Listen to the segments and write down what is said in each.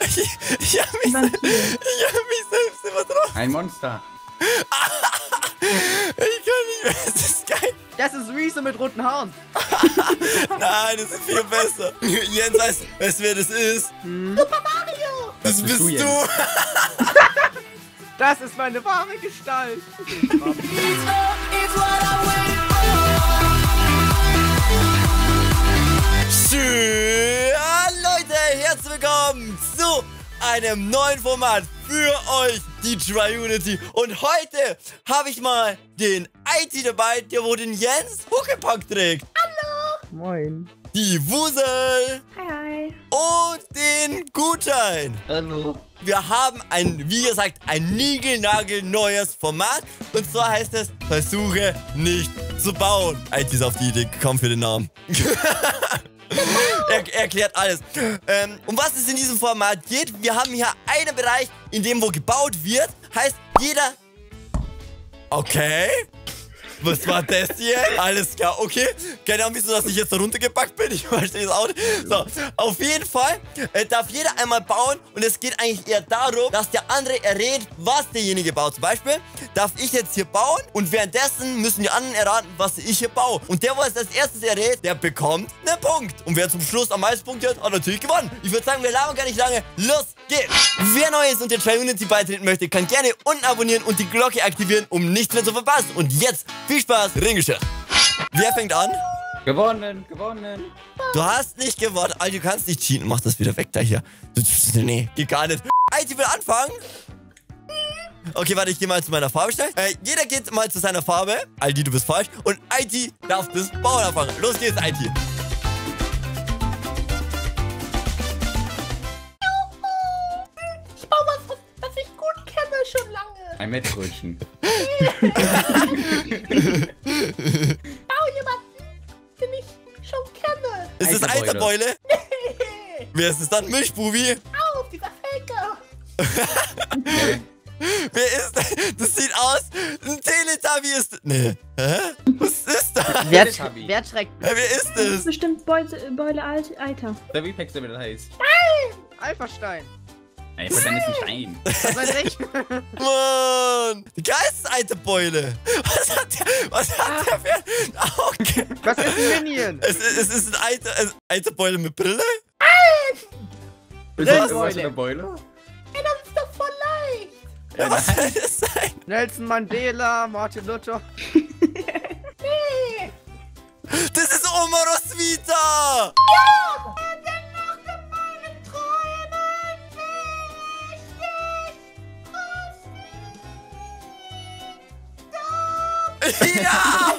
Ich, ich habe mich, hab mich selbst übertroffen. Ein Monster. Ich kann nicht mehr. Das ist geil. Das ist Reese mit roten Haaren. Nein, das ist viel besser. Jens, weißt weißt du, wer das ist? Super Mario. Das bist bist du, du. Das ist meine wahre Gestalt. Leute, herzlich willkommen zu einem neuen Format für euch, die Tri-Unity. Und heute habe ich mal den IT dabei, der wo den Jens Huckepack trägt. Moin. Die Wusel Hi, hi. und den Gutschein. Hallo. Wir haben ein, wie gesagt, ein niegelnagelneues Format. Und zwar heißt es, versuche nicht zu bauen. IT ist auf die Idee gekommen für den Namen. er, erklärt alles. Ähm, um was es in diesem Format geht, wir haben hier einen Bereich, in dem wo gebaut wird. Heißt, jeder... Okay. Was war das hier? Alles klar, okay. Keine Ahnung, wieso, dass ich jetzt da runtergepackt bin. Ich verstehe es auch nicht. So, auf jeden Fall äh, darf jeder einmal bauen. Und es geht eigentlich eher darum, dass der andere errät, was derjenige baut. Zum Beispiel darf ich jetzt hier bauen und währenddessen müssen die anderen erraten, was ich hier baue. Und der, wo es als erstes errät, der bekommt einen Punkt. Und wer zum Schluss am meisten Punkte hat, hat natürlich gewonnen. Ich würde sagen, wir labern gar nicht lange. Los geht's! Wer neu ist und der Tri-Unity beitreten möchte, kann gerne unten abonnieren und die Glocke aktivieren, um nichts mehr zu verpassen. Und jetzt viel Spaß, Ringgeschirr. Wer fängt an? Gewonnen, gewonnen. Du hast nicht gewonnen. Alter, du kannst nicht cheaten. Mach das wieder weg da hier. Nee, geht gar nicht. Alter, will anfangen? Okay, warte, ich gehe mal zu meiner Farbe schnell. Äh, jeder geht mal zu seiner Farbe. Aldi, du bist falsch. Und IT darf das Bauen anfangen. Los geht's, IT. Ein Mettbrötchen. Bau jemanden, den ich schon kenne. Ist das Eiterbeule. Eiterbeule? Wer ist es dann? Milchbubi? Auf, dieser Faker. Okay. Wer ist das? Das sieht aus. Ein Teletubby ist. Nee. Hä? Was ist das? Wer, wer schreckt? Wer ist Das bestimmt Beule Alt, Alter. Der wie Pex, der wieder heißt. Alpha-Stein. Ein Stein ist ein Stein. Was soll ich? Mann! Die Geistseiterbeule! Was hat der? Was hat der für ein Auge? Was ist ein Minion? Es, ist- es ist ein Eiter, ein Eiterbeule mit Brille? Ist das Beule. der Beule? Ey, das ist doch voll leicht. Ja, was soll das sein? Nelson Mandela, Martin Luther. Nee. Das ist Oma Roswitha! Ja! Ja!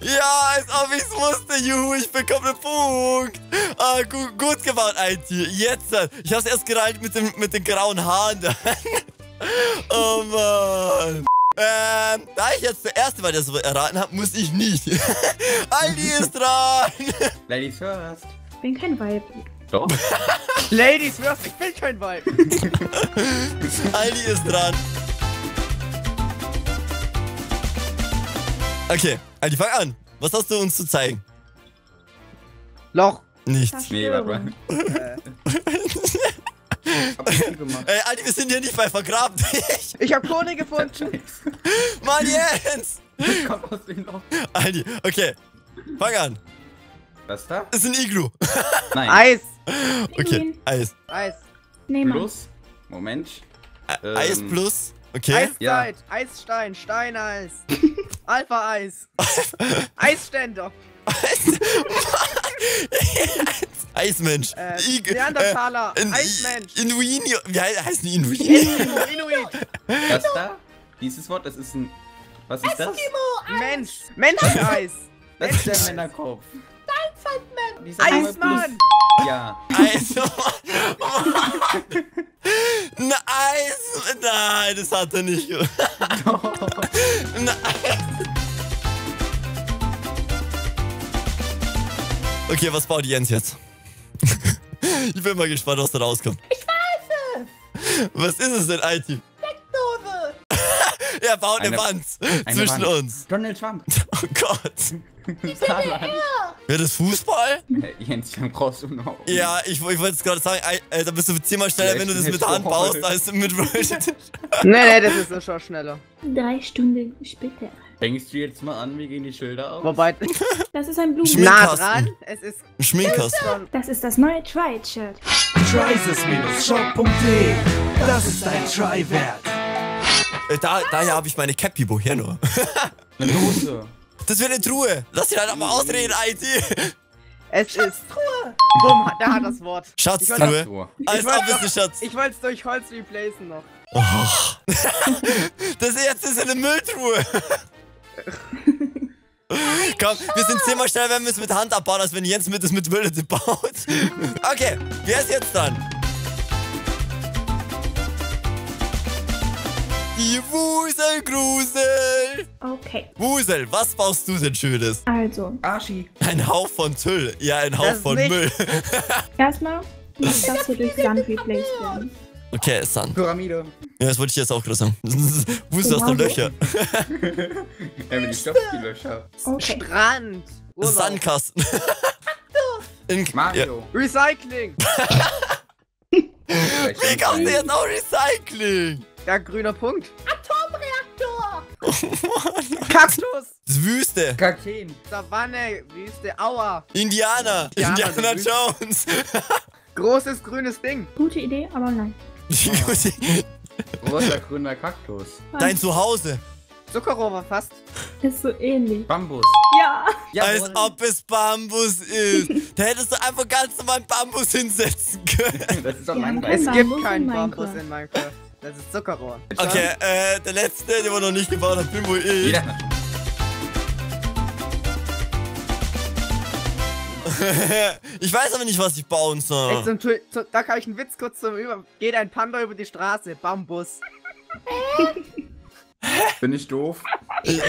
ja, als ob ich's wusste, juhu, ich bekomme einen Punkt. Ah, gut, gut gebaut, IT. Jetzt, äh, ich hab's erst gereilt mit, dem, mit den grauen Haaren dann. oh Mann. Ähm, da ich jetzt der Erste war, der so erraten hat, muss ich nicht. Aldi ist dran. Ladies first. Bin kein Weib. Doch. Ladies first, ich will kein Weib. Aldi ist dran. Okay, Aldi, fang an. Was hast du uns zu zeigen? Loch. Nichts. Nee, warte mal. Äh. Ey, Aldi, wir sind hier nicht bei Vergrab dich. ich hab Kohle gefunden. Mann, Jens. Kommt aus dem Loch. Aldi, okay. Fang an. Was da? Das ist ein Iglu. Nein. Eis. Okay, Eis. Eis. Nee, Mann. Plus. Moment. Ähm. Eis plus. Okay. Ja. Eiszeit. Eisstein. Steineis. Alpha-Eis. Eisständer. Eismensch. Äh, Neandertaler. äh, in- Eismensch. Inuinio. Wie he- heißen die Inuit? Inuit. Das da? Dieses Wort, das ist ein. Was ist das? Mensch. Menscheneis. Das ist der Männerkopf. Eismann. Ja. Eis. Ein Eis. Nein, das hat er nicht. ge- Ein Eis. Okay, was baut Jens jetzt? Ich bin mal gespannt, was da rauskommt. Ich weiß es. Was ist es denn, IT? Dose. Er baut eine, Eine- Wand Eine zwischen Wand. uns. Donald Trump. Oh Gott. Saarland. Wird das Fußball? Hey, Jens, wie brauchst du noch? Ja, ich, ich wollte es gerade sagen, Ey, Alter, bist du zehnmal schneller, wenn du das mit der Hand baust, als mit Roll. Nee, nee, das ist schon schneller. Drei Stunden später. Fängst du jetzt mal an, wie gehen die Schilder aus? Wobei, Das ist ein Blumen. Nah Schminkkasten. dran, es ist Schminkkasten. Das ist das neue Try-It-Shirt. Trysis-shop.de Das ist ein Try wert. Äh, Da, daher habe ich meine Cappy, woher nur? Eine Dose. Das wird eine Truhe. Lass dich halt auch mal ausreden, IT. Es ist. Bumm, da hat das Wort. Schatztruhe. Als ob es eine Schatz. ich wollte es durch Holz replacen noch. Das jetzt ist eine Mülltruhe. Komm, wir sind zehnmal schneller, wenn wir es mit Hand abbauen, als wenn Jens mit es mit Wilde baut. Okay, wer ist jetzt dran? Die Wuselgrusel. Okay. Wusel, was baust du denn Schönes? Also, Arschi. Ein Hauch von Tüll. Ja, ein Hauch von nicht. Müll. erstmal muss das hier durch Sand replaced werden. Okay, Sand. Pyramide. Ja, das wollte ich jetzt auch gerade sagen. Wusel hast du Genau so. Löcher. Emily, stoppt die Löcher. Okay. Strand. Urlaub. Sandkasten. In, ja. Mario. Recycling. Wie kannst du jetzt auch Recycling? Ja, grüner Punkt. Atomreaktor. Kaktus. Das ist Wüste. Kakteen. Savanne. Wüste. Aua. Indianer. Indianer, Indiana. Jones. Großes grünes Ding. Gute Idee, aber nein. Großer grüner Kaktus. Dein Zuhause. Zuckerrohr fast. Ist so ähnlich. Bambus. Ja. Als ob es Bambus ist. da hättest du einfach ganz normal Bambus hinsetzen können. Das ist doch langweilig. Es gibt Bambus keinen in Bambus Minecraft. in Minecraft. Das ist Zuckerrohr. Okay, äh, der letzte, den wir noch nicht gebaut haben, bin wohl ich. Jeder. ich weiß aber nicht, was ich bauen soll. zum, Tu- zu- da kann ich einen Witz kurz zum Über. Geht ein Panda über die Straße. Bambus. Bin ich doof? Ich,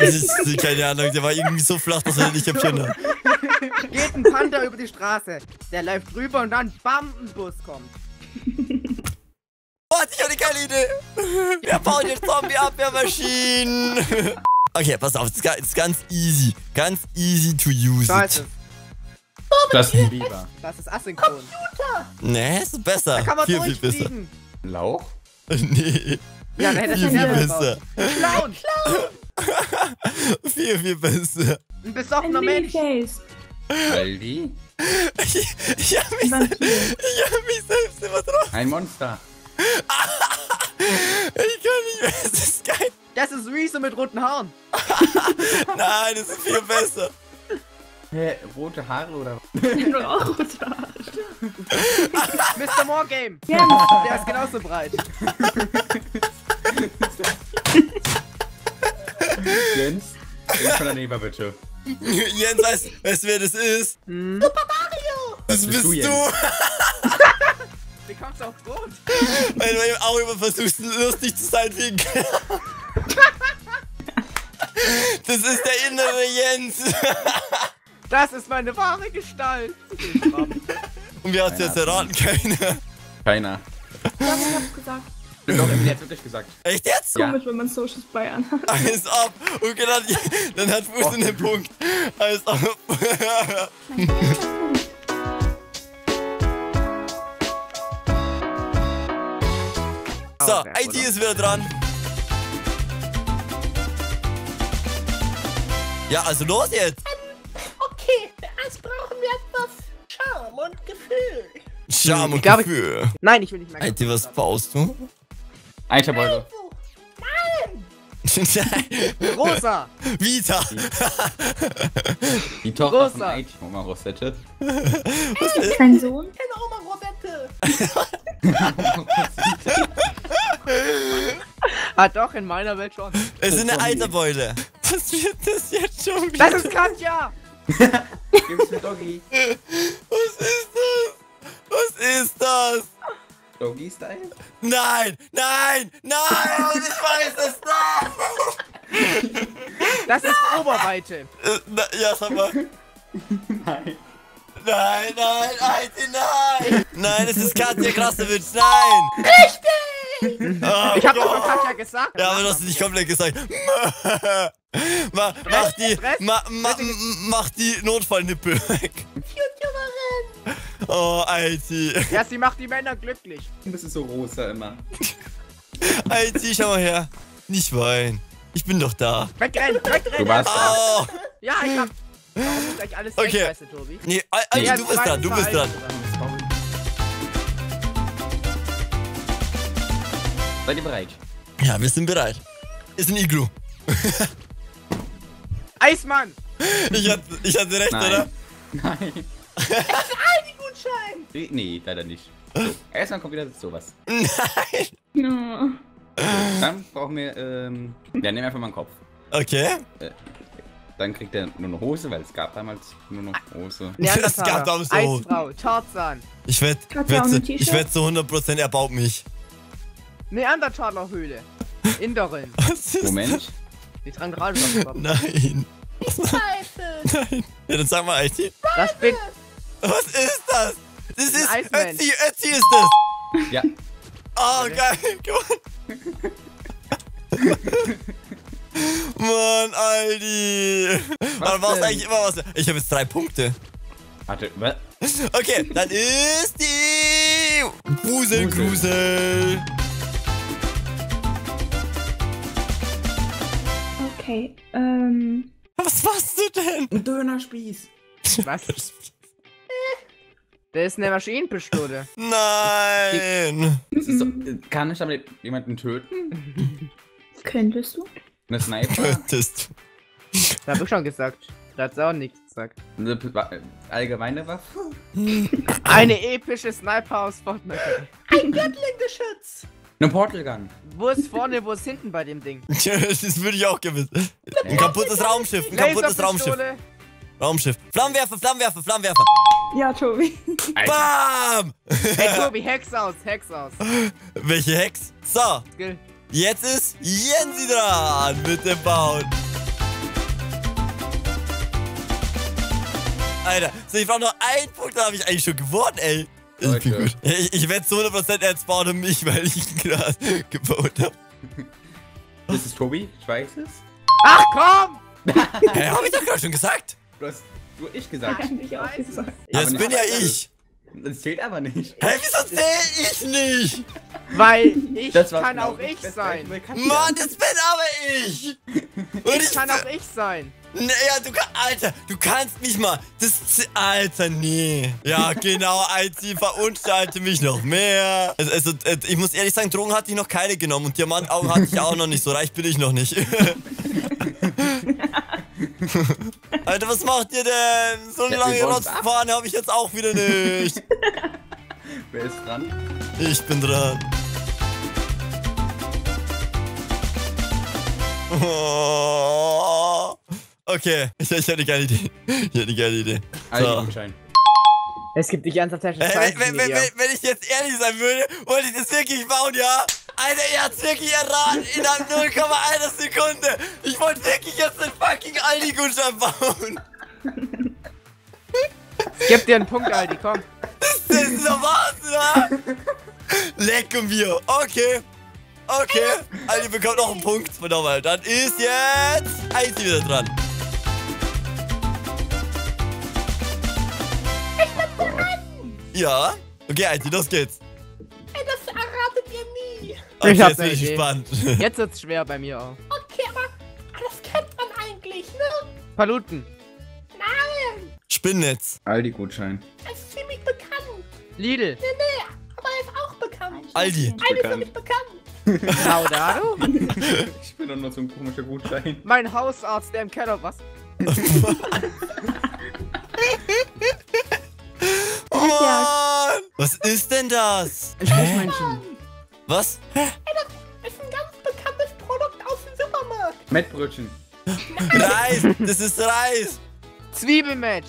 ich, keine Ahnung, der war irgendwie so flach, dass er nicht kapiert hat. Geht ein Panda über die Straße. Der läuft drüber und dann bam, ein Kommt. Warte, ich habe eine geile Idee. Wir bauen jetzt Zombie-Abwehrmaschinen. Okay, pass auf, das ist ga- das ist ganz easy. Ganz easy to use Da it. ist es. Das ist ein Biber. Das ist asynchron. Nee, ist besser. Da kann man viel, viel besser. Lauch? Nee, Ja, dann hätte viel, viel besser. gebaut. Clown. Viel, viel besser. Ein besoffener Mensch. Aldi? Ich, ich habe mich, ich hab mich selbst immer drauf. Ein Monster. Ich kann nicht mehr. Es ist geil. Das ist Reese mit roten Haaren. Nein, es ist viel besser. Hä, rote Haare oder Mr. Morgame. Ja, Der ist genauso breit. Jens? Jens von daneben bitte. Jens weiß, weißt du, wer das ist? Hm? Das bist du, du. Jens. Wie du auf Rot? Weil du auch immer versuchst, lustig zu sein wie ein Das ist der innere Jens. Das ist meine wahre Gestalt. Und wer hat's jetzt erraten? Keiner. Keiner. ich hab's gesagt. Doch, Emily hat wirklich gesagt. Echt jetzt? Ja. Komisch, wenn man Socials bei anhat. Als ob. Und genau, dann hat Fuß einen Punkt. Als ob. So, IT ist wieder dran. Ja, also los jetzt. Okay, erst brauchen wir etwas Charme und Gefühl. Charme und Ich glaube, Gefühl. Nein, ich will nicht mehr. IT, was baust du? Eiterbeutel. Oh, nein! Rosa. Vita. Die Tochter von Rosa. Eiti. Oma Rosette. Dein Sohn? Eine Oma Rosette. Ah, doch, in meiner Welt schon. Es ist eine Zombie. Eiterbeule. Was wird das jetzt schon wieder? Das ist Katja. Gib's mir Doggy. Was ist das? Was ist das? Doggy-Style? Nein, nein, nein, und ich weiß es nicht. Das ist Oberweite. Äh, ja, sag mal. Nein. Nein, nein, Alter, nein. Nein, es ist Katja Krasowitsch, nein. Richtig! Oh, Ich habe doch Katja gesagt. Ja, aber du hast es nicht komplett gesagt. Mach, mach die, ma, ma, mach die Notfallnippel weg. YouTuberin. Oh, IT. Ja, sie macht die Männer glücklich. Du bist so rosa immer. IT, schau mal her. Nicht weinen. Ich bin doch da. Wegrennen, wegrennen. Du warst da. Oh. Ja, ich hab. Warum ist gleich alles Okay. weg, weißt du, Tobi? Nee, IT, Ja, du bist dran, du bist dran. Seid ihr bereit? Ja, wir sind bereit. Ist ein Iglu. Eismann! Ich hatte, ich hatte recht, oder? Nein. Nein. Gutschein. Nee, Nee, leider nicht. So, erstmal kommt wieder sowas. No. Dann brauchen wir, ähm, ja, nehmen einfach mal einen Kopf. Okay. Dann kriegt er nur eine Hose, weil es gab damals nur noch Hose. Es gab damals so- Eisfrau, Tarzan. Ich wette, ich wette zu 100% er baut mich. Neandertaler-Höhle. Inderin. Was ist Moment. Die tragen gerade was. Nein. Scheiße. Nein. Ja, dann sag mal IT. Das bin. Was ist das? Das ist. Ötzi, Ötzi ist das. Ja, Oh, geil. Gewonnen. Mann, Aldi. Wann war's denn? eigentlich immer was? Ich habe jetzt drei Punkte. warte, was? Okay, dann ist die Buselgrusel. Okay, ähm. Was machst du denn? Ein Dönerspieß. Was? Das ist eine Maschinenpistole. Nein. Das ist so, kann ich damit jemanden töten? Könntest du? Eine Sniper? Könntest. Das hab ich schon gesagt. Da hat auch nichts gesagt. Eine allgemeine Waffe? Eine epische Sniper aus Fortnite. Ein Gatling-Geschütz. Eine Portal Gun. Wo ist vorne, wo ist hinten bei dem Ding? das würde ich auch gewiss. Ein kaputtes Raumschiff. Ein kaputtes Raumschiff. Raumschiff. Flammenwerfer, Flammenwerfer, Flammenwerfer. Ja, Tobi. Bam! Hey Tobi, Hex aus, Hex aus. Welche Hex? So, Skill. Jetzt ist Jensi dran mit dem Bauen. Alter, so ich brauche noch einen Punkt, dann habe ich eigentlich schon gewonnen, ey. Ich bin gut. Ich, ich wette zu 100% er spawnt um mich, weil ich ihn gerade gebaut habe. Das ist Tobi, ich weiß es. Ach komm! Hä, hab ich doch gerade schon gesagt? Du hast du ich gesagt. Eigentlich auch gesagt. Das bin ja ich. Das zählt aber nicht. Hä, wieso zähl ich nicht? Weil ich kann genau auch ich sein. Mann, das bin aber ich. Und Ich kann auch ich sein. Naja, du kann, Alter, du kannst mich mal. Das, z- Alter, nee. Ja, genau, IT verunstalte mich noch mehr. Also, also, äh, ich muss ehrlich sagen, Drogen hatte ich noch keine genommen und Diamantaugen hatte ich auch noch nicht. So reich bin ich noch nicht. Alter, was macht ihr denn? So eine Ja, lange. Rotzfahne habe ich jetzt auch wieder nicht. Wer ist dran? Ich bin dran. Oh. Okay, ich, ich hätte eine geile Idee. Ich hätte eine geile Idee. Also, So. Es gibt die ganze Zeit Äh, wenn, wenn, wenn, wenn, wenn ich jetzt ehrlich sein würde, wollte ich das wirklich bauen, ja? Alter, ihr habt's wirklich erraten innerhalb 0,1 Sekunde. Ich wollte wirklich jetzt den fucking Aldi-Gutschein bauen. Gib dir einen Punkt, Aldi, komm. Das ist doch Wahnsinn, ja? Leck mir. Okay. Okay. Aldi bekommt noch einen Punkt. Verdammt, mal. dann ist jetzt Eisi wieder dran. Ja. Okay, Eisi, los geht's. Ey, das erratet ihr nie. Okay, Ich jetzt bin ich gespannt. Jetzt wird's schwer bei mir auch. Okay, aber das kennt man eigentlich, ne? Paluten. Nein, Spinnnetz. Aldi-Gutschein. er ist ziemlich bekannt. Lidl. Nee, nee, aber er ist auch bekannt. Aldi. Aldi ist nämlich bekannt. Laudado. Ich bin doch nur so ein komischer Gutschein. mein Hausarzt, der im Keller was. Mann! Was ist denn das? Ein Strichmännchen. Was? Ey, das ist ein ganz bekanntes Produkt aus dem Supermarkt. Mettbrötchen. Reis! Das ist Reis! Zwiebelmatch.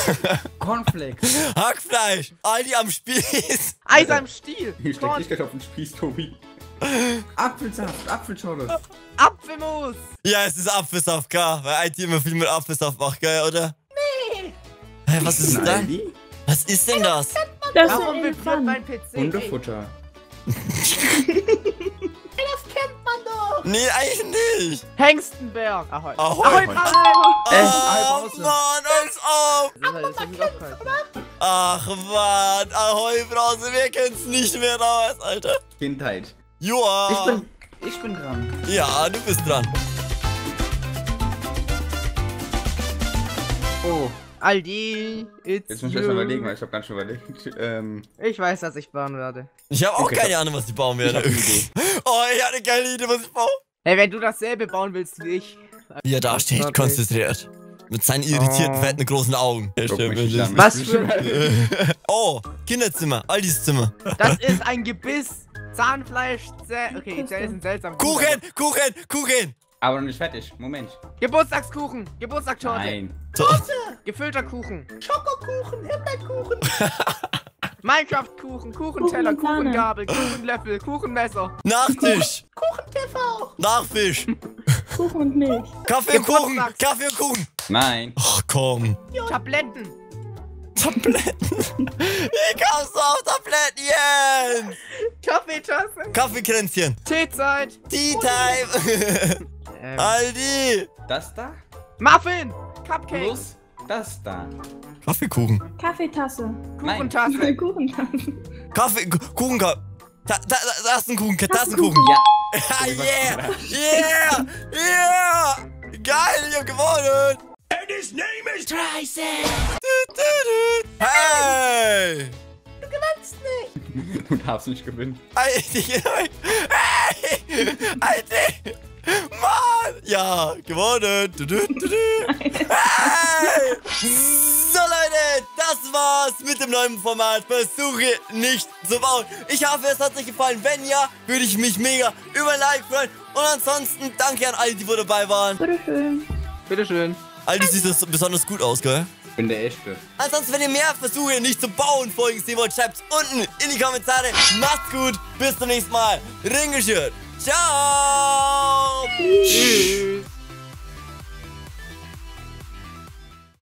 Cornflakes. Hackfleisch! Aldi am Spieß! Eis am Stiel. Hier steckt dich gleich auf den Spieß, Tobi. Apfelsaft, Apfelschorle. Apfelmus. Ja, es ist Apfelsaft, klar. Weil IT immer viel mit Apfelsaft macht, geil, oder? Nee, Hä, was ist denn da? Was ist denn das? Das Warum vibriert mein PC? Hundefutter. Nee, eigentlich nicht. Hengstenberg. Ahoi. Ahoi. Ahoi, Brause. Oh, Brause. Mann, als ob. Ach, Mann. Ahoi, Brause, wir kennen's nicht mehr damals, Alter. Kindheit. Joa. Ich bin, ich bin dran. Ja, du bist dran. Oh. Aldi, it's Jetzt muss ich you. erst mal überlegen, weil ich habe ganz schön überlegt. Ähm, Ich weiß, dass ich bauen werde. Ich habe auch Okay, keine ich Ahnung, was ich bauen ich werde. Idee. Oh, ich hatte keine Idee, was ich baue. Hey, wenn du dasselbe bauen willst wie ich. Wie er da steht, Okay. konzentriert. Mit seinen irritierten, Oh. fetten, großen Augen. Ja, stimmt, Was Ich für- Oh, Kinderzimmer, Aldis Zimmer. Das ist ein Gebiss. Zahnfleisch, Zäh Okay, Zähne sind seltsam. Kuchen, Kuchen, Kuchen. Aber noch nicht fertig. Moment. Geburtstagskuchen. Geburtstagstorte. Nein. So, Gefüllter Kuchen. Schokokuchen, Himbeerkuchen. Minecraft-Kuchen. Kuchenteller. Kuchengabel, Kuchenlöffel, Kuchenmesser. Nachtisch, Kuchen-TV. Nachfisch, Kuchen und Milch. Kaffee und Kuchen, Kaffee und Kuchen. Nein. Ach komm. Tabletten. Tabletten. Wie kommst du auf Tabletten jetzt? Kaffeetasse. Kaffeekränzchen. Teezeit. Tea Time. Ähm, Aldi. Das da Muffin. Cupcake. plus das da. Kaffeekuchen. Kaffeetasse. Nein. Kuchentasse. Kuchentasse. Kaffee, Kuchen, da, da, da ist ein Kuchen, da ist ein Kuchen. Ja. Ah, yeah, yeah, yeah. Geil, ich hab gewonnen. And his name is Tricep. Du, du, du. Hey. Du darfst nicht gewinnen. Alter, hey, Alter, Mann, ja, gewonnen. Du, du, du, du. Hey. So Leute, das war's mit dem neuen Format Versuche nicht zu bauen. Ich hoffe, es hat euch gefallen. Wenn ja, würde ich mich mega über ein Like freuen. Und ansonsten danke an alle, die wo dabei waren. Bitteschön. Bitteschön. Aldi sieht das besonders gut aus, gell? Ich bin der Echte. Ansonsten, wenn ihr mehr Versuche nicht zu bauen Folgen sehen wollt, schreibt's unten in die Kommentare. Macht's gut, bis zum nächsten Mal. Ringeschürt. Ciao. Tschüss.